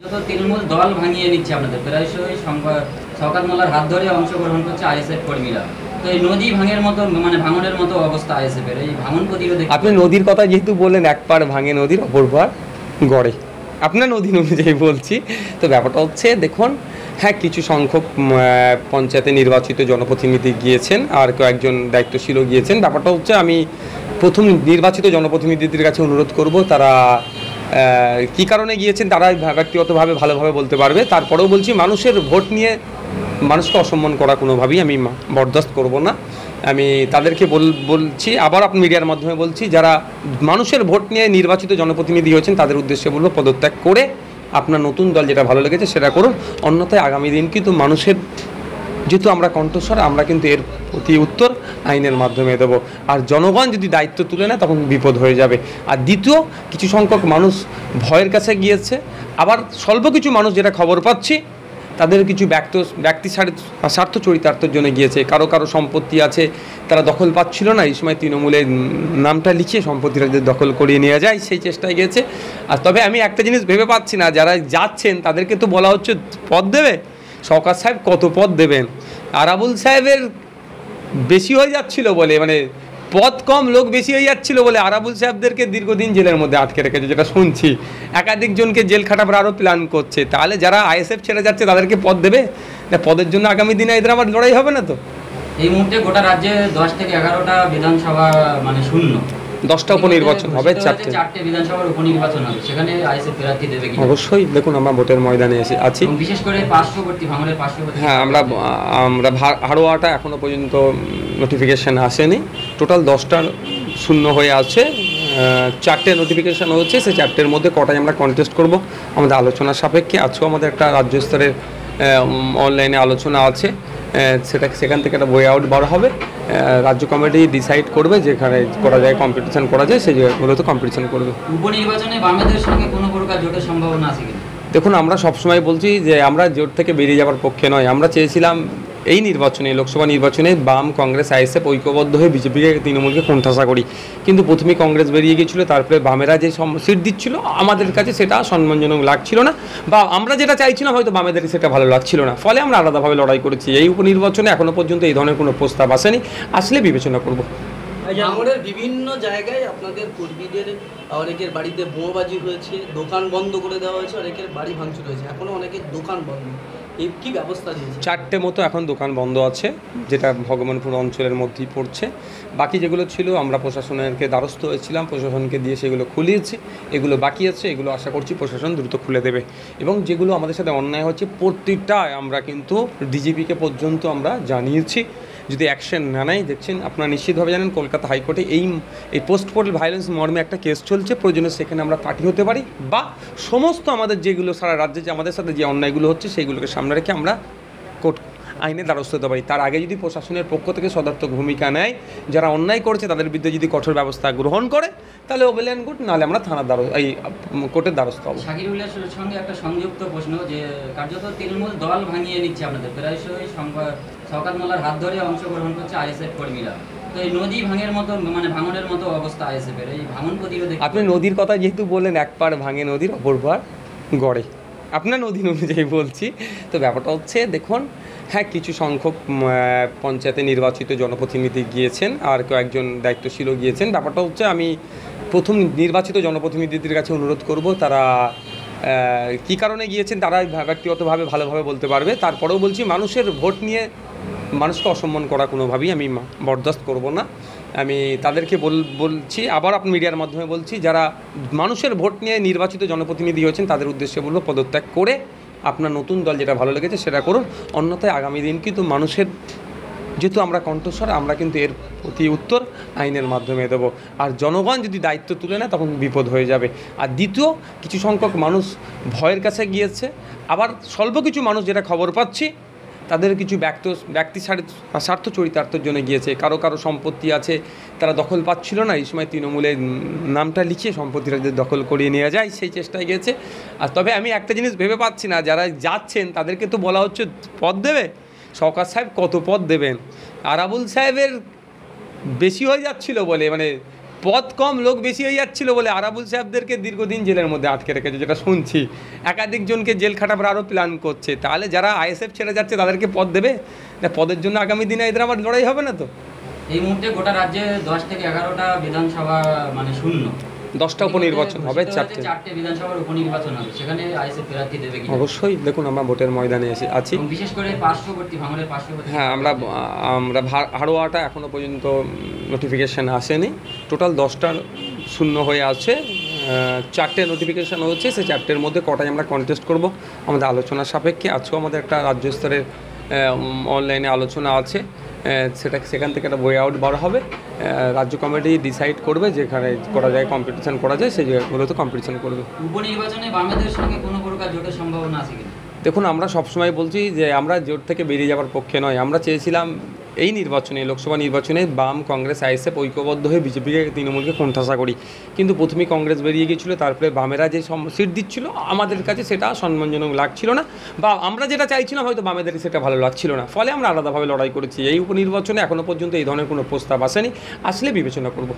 যত তৃণমূল দল ভাঙিয়ে নিচ্ছে আপনাদের প্রায়শই হাত ধরে অংশগ্রহণ করছে আইএসএফ কর্মীরা। তো এই নদী ভাঙের মতো মানে ভাঙনের মতো অবস্থা আইএসএফ এর এই ভাঙন প্রতিরোধে আপনি নদীর কথা যেহেতু বললেন এক পার ভাঙে নদীর অপর পার গড়ে। আপনার নদী অনুযায়ী বলছি। তো ব্যাপারটা হচ্ছে দেখুন হ্যাঁ কিছু সংখ্যক পঞ্চায়েতে নির্বাচিত জনপ্রতিনিধি গিয়েছেন আর কয়েকজন দায়িত্বশীলও গিয়েছেন। ব্যাপারটা হচ্ছে আমি প্রথম নির্বাচিত জনপ্রতিনিধিদের কাছে অনুরোধ করব তারা কি কারণে গিয়েছেন তারা ব্যক্তিগতভাবে ভালোভাবে বলতে পারবে। তারপরেও বলছি, মানুষের ভোট নিয়ে মানুষকে অসম্মান করা কোনোভাবেই আমি বরদাস্ত করব না। আমি তাদেরকে বল, বলছি, আবার আপনি মিডিয়ার মাধ্যমে বলছি, যারা মানুষের ভোট নিয়ে নির্বাচিত জনপ্রতিনিধি হয়েছেন, তাদের উদ্দেশ্যে বলব, পদত্যাগ করে আপনার নতুন দল যেটা ভালো লেগেছে সেটা করুন। অন্যথায় আগামী দিন কিন্তু মানুষের যেহেতু আমরা কণ্ঠস্বর, আমরা কিন্তু এর প্রতি উত্তর আইনের মাধ্যমে দেবো। আর জনগণ যদি দায়িত্ব তুলে নেয়, তখন বিপদ হয়ে যাবে। আর দ্বিতীয়, কিছু সংখ্যক মানুষ ভয়ের কাছে গিয়েছে। আবার স্বল্প কিছু মানুষ যেটা খবর পাচ্ছি, তাদের কিছু ব্যক্ত, ব্যক্তি স্বার্থ- চরিতার্থের জন্য গিয়েছে। কারও কারও সম্পত্তি আছে, তারা দখল পাচ্ছিল না। এই সময় তৃণমূলের নামটা লিখিয়ে সম্পত্তিটা যদি দখল করিয়ে নেওয়া যায়, সেই চেষ্টায় গিয়েছে। আর তবে আমি একটা জিনিস ভেবে পাচ্ছি না, যারা যাচ্ছেন, তাদেরকে তো বলা হচ্ছে পদ দেবে। সরকার সাহেব কত পদ দেবেন? আরাবুল সাহেবের বেশি হয়ে যাচ্ছিল বলে মানে পদ কম লোক বেশি হয়ে যাচ্ছিল বলে আরাবুল সাহেবদেরকে দীর্ঘদিন জেলের মধ্যে আটকে রেখেছে, যেটা শুনছি। একাধিক জনকে জেল খাটাবার আরও প্ল্যান করছে। তাহলে যারা আইএসএফ ছেড়ে যাচ্ছে, তাদেরকে পদ দেবে? না, পদের জন্য আগামী দিনে এদের আবার লড়াই হবে না তো? এই মুহূর্তে গোটা রাজ্যে দশ থেকে এগারোটা বিধানসভা মানে শূন্য। দশটা উপনির্বাচন হবে চারটে। চারটে বিধানসভার উপনির্বাচন হবে। সেখানে আইএসএফ প্রার্থী দেবে কি অবশ্যই দেখুন আমরা ভোটের ময়দানে এসে আছি। বিশেষ করে পার্শ্ববর্তী ভাঙনের পার্শ্ববর্তী হ্যাঁ আমরা আমরা হাড়োয়াটা এখনও পর্যন্ত নোটিফিকেশান আসেনি। টোটাল দশটার শূন্য হয়ে আছে। চারটে নোটিফিকেশান হচ্ছে সেই চারটের মধ্যে কটায় আমরা কন্টেস্ট করব? আমাদের আলোচনার সাপেক্ষে। আজকেও আমাদের একটা রাজ্য স্তরের অনলাইনে আলোচনা আছে। সেটা সেখান থেকে একটা বই আউট বার হবে। রাজ্য কমিটি ডিসাইড করবে যেখানে করা যায় কম্পিটিশন করা যায় সেই জায়গাগুলোতে কম্পিটিশন করবে। উপনির্বাচনে বামেদের সঙ্গে কোনো প্রকার জোটের সম্ভাবনা আছে কিনা? দেখুন আমরা সবসময় বলছি যে আমরা জোট থেকে বেরিয়ে যাওয়ার পক্ষে নয়। আমরা চেয়েছিলাম এই নির্বাচনে, লোকসভা নির্বাচনে বাম, কংগ্রেস, আইএসএফ ঐক্যবদ্ধ হয়ে বিজেপিকে, তৃণমূলকে কোণঠাসা করি। কিন্তু প্রথমে কংগ্রেস বেরিয়ে গিয়েছিল তারপরে বামেরা যে সিট দিচ্ছিল, আমাদের কাছে সেটা সম্মানজনক লাগছিল না। বা আমরা যেটা চাইছিলাম, হয়তো বামেদের সেটা ভালো লাগছিল না। ফলে আমরা আলাদাভাবে লড়াই করেছি। এই উপনির্বাচনে এখনও পর্যন্ত এই ধরনের কোনো প্রস্তাব আসেনি। আসলে বিবেচনা করব। বিভিন্ন জায়গায় আপনাদের কর্মীদের, অনেকের বাড়িতে বোমাবাজি হয়েছে, দোকান বন্ধ করে দেওয়া হয়েছে, অনেকের বাড়ি ভাঙচুর হয়েছে। এখনও অনেকের দোকান বন্ধ। চারটে মতো এখন দোকান বন্ধ আছে, যেটা ভগবানপুর অঞ্চলের মধ্যেই পড়ছে। বাকি যেগুলো ছিল, আমরা প্রশাসনেরকে দ্বারস্থ হয়েছিলাম, প্রশাসনকে দিয়ে সেগুলো খুলিয়েছি। এগুলো বাকি আছে, এগুলো আশা করছি প্রশাসন দ্রুত খুলে দেবে। এবং যেগুলো আমাদের সাথে অন্যায় হচ্ছে প্রতিটায় আমরা কিন্তু ডিজিপিকে পর্যন্ত আমরা জানিয়েছি। যদি অ্যাকশন না নেয়, দেখছেন, আপনারা নিশ্চিতভাবে জানেন কলকাতা হাইকোর্টে এই এই পোস্ট পোর্টাল ভায়োলেন্স মর্মে একটা কেস চলছে, প্রয়োজনে সেখানে আমরা পার্টি হতে পারি বা সমস্ত আমাদের যেগুলো সারা রাজ্যে যে আমাদের সাথে যে অন্যায়গুলো হচ্ছে সেইগুলোকে সামনে রেখে আমরা কোর্ট আইনে দ্বারস্থ হতে পারি। তার আগে যদি প্রশাসনের পক্ষ থেকে সদর্থক ভূমিকা নেয় যারা অন্যায় করেছে তাদের বিরুদ্ধে যদি কঠোর ব্যবস্থা গ্রহণ করে তাহলে ওবেল অ্যান্ড গুড নাহলে আমরা থানার দ্বারা এই কোর্টের দ্বারস্থ হব। শাকিরুলের সঙ্গে একটা সংযুক্ত প্রশ্ন যে কার্যত তৃণমূল দল ভাঙিয়ে নিচ্ছে আপনাদের। প্রায়শই মোল্লার হাত ধরে অংশগ্রহণ করছে আইএসএফ কর্মীরা। তো এই নদী ভাঙের মতো মানে ভাঙনের মতো অবস্থা আইএসএফ এই ভাঙন প্রতিরোধে আপনি নদীর কথা যেহেতু বললেন এক পার ভাঙে নদীর অপর পার গড়ে। আপনার নদী অনুযায়ী বলছি। তো ব্যাপারটা হচ্ছে দেখুন হ্যাঁ কিছু সংখ্যক পঞ্চায়েতে নির্বাচিত জনপ্রতিনিধি গিয়েছেন আর কয়েকজন দায়িত্বশীলও গিয়েছেন। ব্যাপারটা হচ্ছে আমি প্রথম নির্বাচিত জনপ্রতিনিধিদের কাছে অনুরোধ করব, তারা কি কারণে গিয়েছেন তারা ব্যক্তিগতভাবে ভালোভাবে বলতে পারবে। তারপরেও বলছি, মানুষের ভোট নিয়ে মানুষকে অসম্মান করা কোনোভাবেই আমি বরদাস্ত করব না। আমি তাদেরকে বল, বলছি, আবার আপনি মিডিয়ার মাধ্যমে বলছি, যারা মানুষের ভোট নিয়ে নির্বাচিত জনপ্রতিনিধি হয়েছেন, তাদের উদ্দেশ্যে বলব পদত্যাগ করে আপনার নতুন দল যেটা ভালো লেগেছে সেটা করুন। অন্যথায় আগামী দিন কিন্তু মানুষের, যেহেতু আমরা কণ্ঠস্বর, আমরা কিন্তু এর প্রতি উত্তর আইনের মাধ্যমে দেব। আর জনগণ যদি দায়িত্ব তুলে নেয়, তখন বিপদ হয়ে যাবে। আর দ্বিতীয়, কিছু সংখ্যক মানুষ ভয়ের কাছে গিয়েছে। আবার স্বল্প কিছু মানুষ যেটা খবর পাচ্ছি তাদের কিছু ব্যক্ত, ব্যক্তি স্বার্থ- চরিতার্থের জন্য গিয়েছে। কারও কারও সম্পত্তি আছে, তারা দখল পাচ্ছিল না। এই সময় তৃণমূলের নামটা লিখিয়ে সম্পত্তিটা যদি দখল করিয়ে নেওয়া যায়, সেই চেষ্টায় গিয়েছে। আর তবে আমি একটা জিনিস ভেবে পাচ্ছি না, যারা যাচ্ছেন, তাদেরকে তো বলা হচ্ছে পদ দেবে। সরকার সাহেব কত পদ দেবেন? আরাবুল সাহেবের বেশি হয়ে যাচ্ছিল বলে মানে পদ কম, লোক বেশি হয়ে যাচ্ছিল বলে আরাবুল সাহেবদেরকে দীর্ঘদিন জেলের মধ্যে আটকে রেখেছে, যেটা শুনছি। একাধিক জনকে জেল খাটাবার আরও প্ল্যান করছে। তাহলে যারা আইএসএফ ছেড়ে যাচ্ছে, তাদেরকে পদ দেবে? না, পদের জন্য আগামী দিনে এদের আবার লড়াই হবে না তো? এই মুহূর্তে গোটা রাজ্যে দশ থেকে এগারোটা বিধানসভা মানে শূন্য। দশটা উপনির্বাচন হবে চারটে। চারটে বিধানসভার উপনির্বাচন হবে সেখানে আইএসএফ প্রার্থী দেবে অবশ্যই দেখুন আমরা ভোটের ময়দানে এসে আছি। বিশেষ করে পার্শ্ববর্তী ভাঙড়ের পার্শ্ববর্তী হ্যাঁ আমরা আমরা হাড়োয়াটা এখনও পর্যন্ত নোটিফিকেশান আসেনি। টোটাল দশটার শূন্য হয়ে আছে চারটে নোটিফিকেশান হচ্ছে সেই চারটের মধ্যে কটাই আমরা কন্টেস্ট করব আমাদের আলোচনার সাপেক্ষে। আজকেও আমাদের একটা রাজ্য স্তরের অনলাইনে আলোচনা আছে সেটা সেখান থেকে একটা বই আউট বার হবে। রাজ্য কমিটি ডিসাইড করবে যেখানে করা যায় কম্পিটিশন করা যায় সেই জায়গাগুলোতে কম্পিটিশন করবে। উপনির্বাচনে বামেদের সঙ্গে কোনো প্রকার জোটের সম্ভাবনা আছে দেখুন আমরা সবসময় বলছি যে আমরা জোট থেকে বেরিয়ে যাওয়ার পক্ষে নয়। আমরা চেয়েছিলাম এই নির্বাচনে, লোকসভা নির্বাচনে বাম কংগ্রেস, আইএসএফ ঐক্যবদ্ধ হয়ে বিজেপিকে, তৃণমূলকে কোণঠাসা করি। কিন্তু প্রথমে কংগ্রেস বেরিয়ে গিয়েছিল, তারপরে বামেরা যে সিট দিচ্ছিল, আমাদের কাছে সেটা সম্মানজনক লাগছিল না বা আমরা যেটা চাইছিলাম, হয়তো বামেদের সেটা ভালো লাগছিল না। ফলে আমরা আলাদাভাবে লড়াই করেছি। এই উপনির্বাচনে এখনও পর্যন্ত এই ধরনের কোনো প্রস্তাব আসেনি। আসলে বিবেচনা করব।